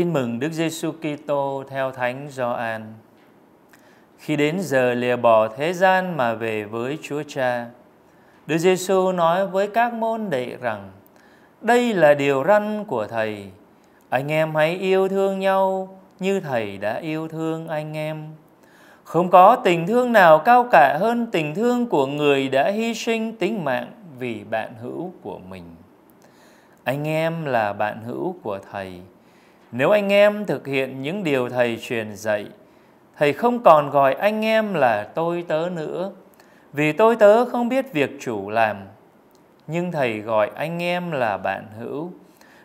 Tin mừng Đức Giêsu Kitô theo Thánh Gioan. Khi đến giờ lìa bỏ thế gian mà về với Chúa Cha, Đức Giêsu nói với các môn đệ rằng: Đây là điều răn của thầy, anh em hãy yêu thương nhau như thầy đã yêu thương anh em. Không có tình thương nào cao cả hơn tình thương của người đã hy sinh tính mạng vì bạn hữu của mình. Anh em là bạn hữu của thầy nếu anh em thực hiện những điều thầy truyền dạy, thầy không còn gọi anh em là tôi tớ nữa, vì tôi tớ không biết việc chủ làm. Nhưng thầy gọi anh em là bạn hữu,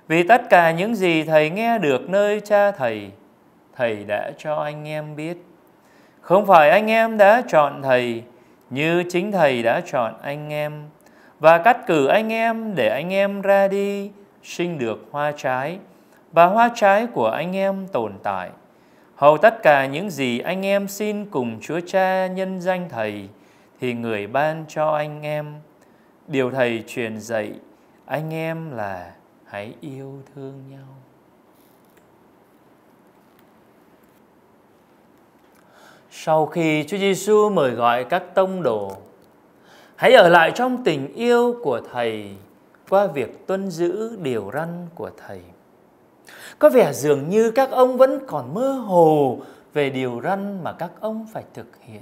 vì tất cả những gì thầy nghe được nơi cha thầy, thầy đã cho anh em biết. Không phải anh em đã chọn thầy, như chính thầy đã chọn anh em và cắt cử anh em để anh em ra đi sinh được hoa trái và hoa trái của anh em tồn tại. Hầu tất cả những gì anh em xin cùng Chúa Cha nhân danh Thầy thì người ban cho anh em. Điều Thầy truyền dạy anh em là hãy yêu thương nhau. Sau khi Chúa Giêsu mời gọi các tông đồ, hãy ở lại trong tình yêu của Thầy qua việc tuân giữ điều răn của Thầy. Có vẻ dường như các ông vẫn còn mơ hồ về điều răn mà các ông phải thực hiện.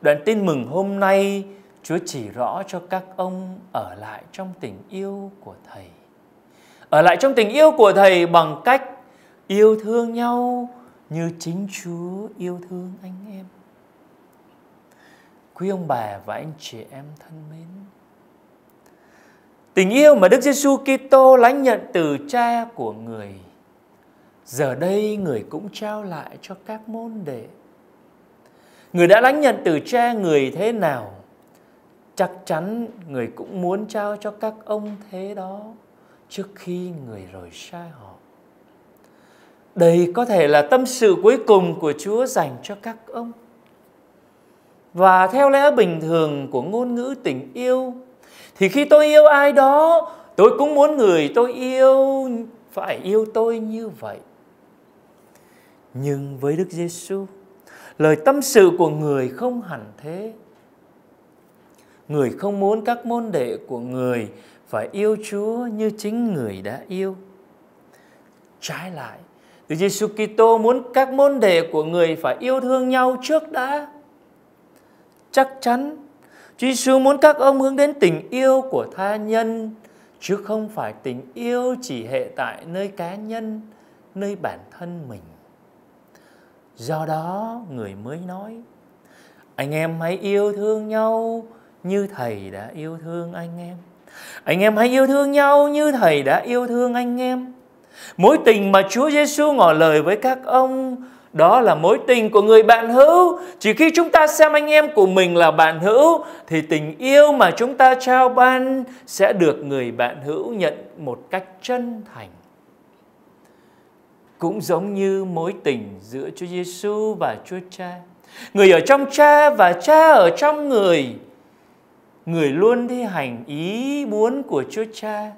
Đoạn tin mừng hôm nay Chúa chỉ rõ cho các ông ở lại trong tình yêu của Thầy. Ở lại trong tình yêu của Thầy bằng cách yêu thương nhau như chính Chúa yêu thương anh em. Quý ông bà và anh chị em thân mến, Tình yêu mà Đức Giêsu Kitô lãnh nhận từ cha của người giờ đây người cũng trao lại cho các môn đệ. Người đã lãnh nhận từ cha người thế nào, chắc chắn người cũng muốn trao cho các ông thế đó trước khi người rời xa họ. Đây có thể là tâm sự cuối cùng của Chúa dành cho các ông. Và theo lẽ bình thường của ngôn ngữ tình yêu thì khi tôi yêu ai đó, tôi cũng muốn người tôi yêu phải yêu tôi như vậy. Nhưng với Đức Giêsu, lời tâm sự của người không hẳn thế. Người không muốn các môn đệ của người phải yêu Chúa như chính người đã yêu. Trái lại, Đức Giêsu Kitô muốn các môn đệ của người phải yêu thương nhau trước đã. Chắc chắn Chúa Giêsu muốn các ông hướng đến tình yêu của tha nhân chứ không phải tình yêu chỉ hệ tại nơi cá nhân, nơi bản thân mình. Do đó người mới nói anh em hãy yêu thương nhau như thầy đã yêu thương anh em. Anh em hãy yêu thương nhau như thầy đã yêu thương anh em. Mối tình mà Chúa Giêsu ngỏ lời với các ông đó là mối tình của người bạn hữu chỉ khi chúng ta xem anh em của mình là bạn hữu, thì tình yêu mà chúng ta trao ban sẽ được người bạn hữu nhận một cách chân thành cũng giống như mối tình giữa Chúa Giêsu và Chúa Cha. Người ở trong Cha và Cha ở trong người. Người luôn thi hành ý muốn của Chúa Cha.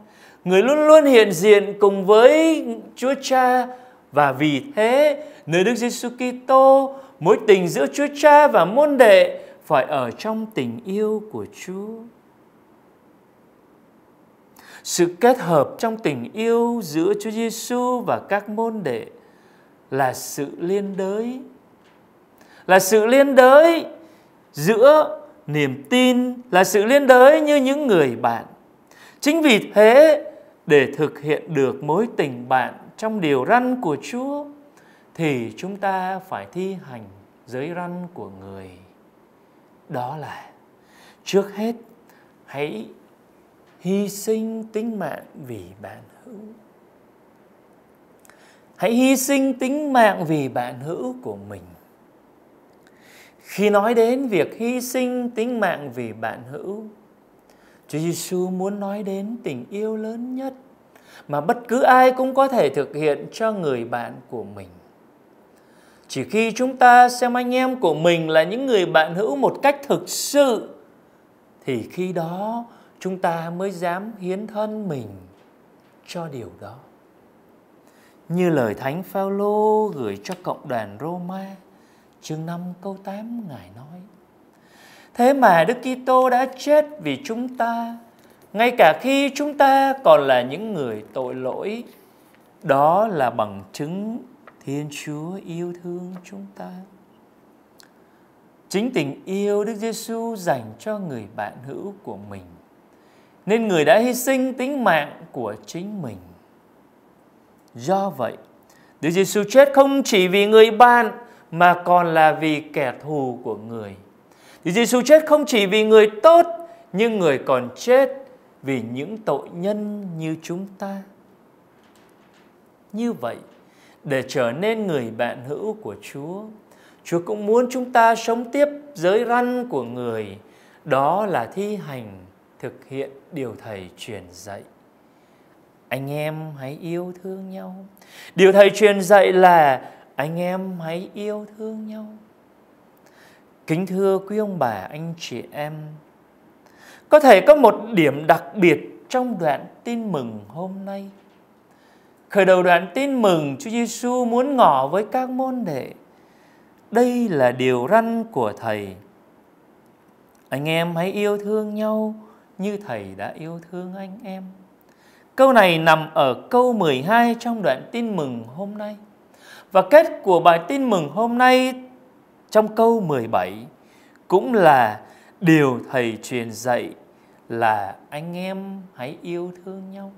Người luôn luôn hiện diện cùng với Chúa Cha và vì thế nơi Đức Giêsu Kitô, mối tình giữa Chúa Cha và môn đệ phải ở trong tình yêu của Chúa. Sự kết hợp trong tình yêu giữa Chúa Giêsu và các môn đệ là sự liên đới. Là sự liên đới giữa niềm tin, là sự liên đới như những người bạn. Chính vì thế, để thực hiện được mối tình bạn trong điều răn của Chúa, thì chúng ta phải thi hành giới răn của người. Đó là trước hết hãy hy sinh tính mạng vì bạn hữu. Hãy hy sinh tính mạng vì bạn hữu của mình. Khi nói đến việc hy sinh tính mạng vì bạn hữu Chúa Giêsu muốn nói đến tình yêu lớn nhất mà bất cứ ai cũng có thể thực hiện cho người bạn của mình. Chỉ khi chúng ta xem anh em của mình là những người bạn hữu một cách thực sự, thì khi đó chúng ta mới dám hiến thân mình cho điều đó. Như lời Thánh Phaolô gửi cho cộng đoàn Roma, chương 5 câu 8 Ngài nói, Thế mà Đức Kitô đã chết vì chúng ta ngay cả khi chúng ta còn là những người tội lỗi đó là bằng chứng Thiên Chúa yêu thương chúng ta. Chính tình yêu Đức Giêsu dành cho người bạn hữu của mình nên người đã hy sinh tính mạng của chính mình. Do vậy, Đức Giêsu chết không chỉ vì người bạn mà còn là vì kẻ thù của người. Đức Giêsu chết không chỉ vì người tốt nhưng người còn chết vì những tội nhân như chúng ta. Như vậy, để trở nên người bạn hữu của Chúa, Chúa cũng muốn chúng ta sống tiếp giới răn của người, đó là thi hành thực hiện điều thầy truyền dạy. Anh em hãy yêu thương nhau. Điều thầy truyền dạy là anh em hãy yêu thương nhau. Kính thưa quý ông bà, anh chị em, có thể có một điểm đặc biệt trong đoạn tin mừng hôm nay. Khởi đầu đoạn tin mừng, Chúa Giêsu muốn ngỏ với các môn đệ. Đây là điều răn của Thầy. Anh em hãy yêu thương nhau như Thầy đã yêu thương anh em. Câu này nằm ở câu 12 trong đoạn tin mừng hôm nay. Và kết của bài tin mừng hôm nay trong câu 17 cũng là điều thầy truyền dạy là anh em hãy yêu thương nhau.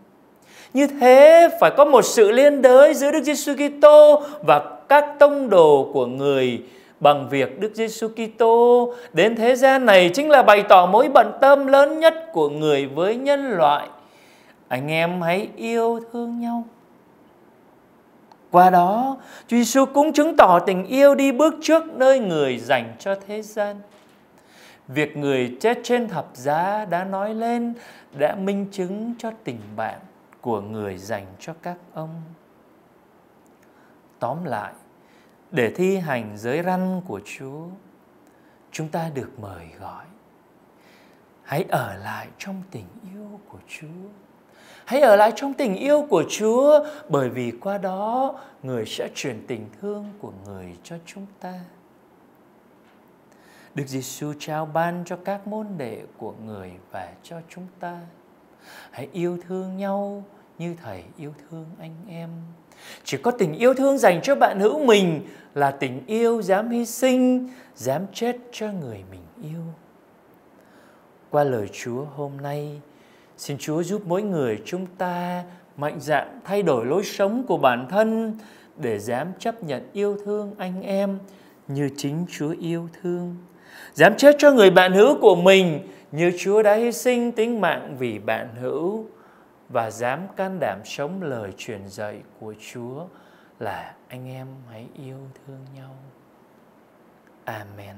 Như thế phải có một sự liên đới giữa Đức Giêsu Kitô và các tông đồ của người bằng việc Đức Giêsu Kitô đến thế gian này chính là bày tỏ mối bận tâm lớn nhất của người với nhân loại. Anh em hãy yêu thương nhau. Qua đó, Chúa Giêsu cũng chứng tỏ tình yêu đi bước trước nơi người dành cho thế gian. Việc người chết trên thập giá đã nói lên, đã minh chứng cho tình bạn của người dành cho các ông. Tóm lại, để thi hành giới răn của Chúa, chúng ta được mời gọi. Hãy ở lại trong tình yêu của Chúa. Hãy ở lại trong tình yêu của Chúa bởi vì qua đó người sẽ truyền tình thương của người cho chúng ta. Đức Giêsu trao ban cho các môn đệ của người và cho chúng ta. Hãy yêu thương nhau như Thầy yêu thương anh em. Chỉ có tình yêu thương dành cho bạn hữu mình là tình yêu dám hy sinh, dám chết cho người mình yêu. Qua lời Chúa hôm nay, xin Chúa giúp mỗi người chúng ta mạnh dạn thay đổi lối sống của bản thân để dám chấp nhận yêu thương anh em như chính Chúa yêu thương dám chết cho người bạn hữu của mình, như Chúa đã hy sinh tính mạng vì bạn hữu và dám can đảm sống lời truyền dạy của Chúa là anh em hãy yêu thương nhau. Amen.